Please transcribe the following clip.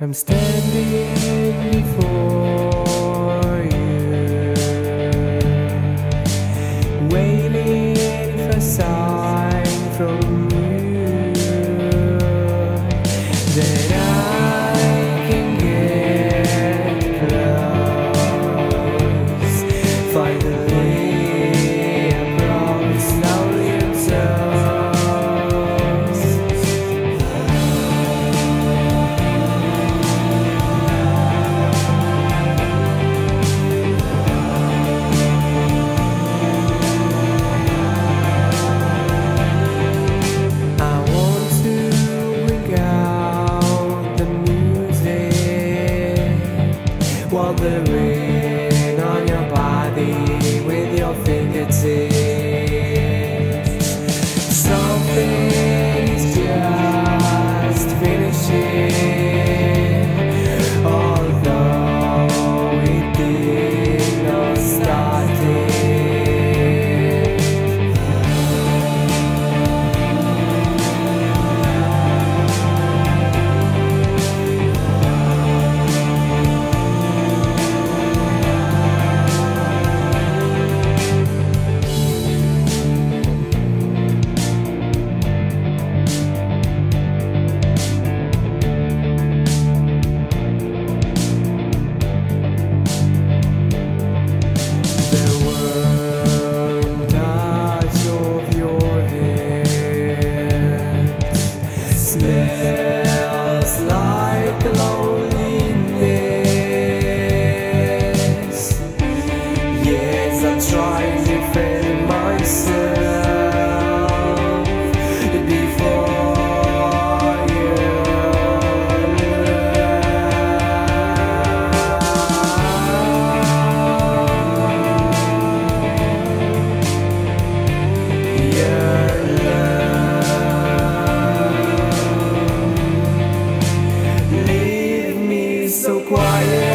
I'm standing before you, waiting for a sign from you. That there is quiet.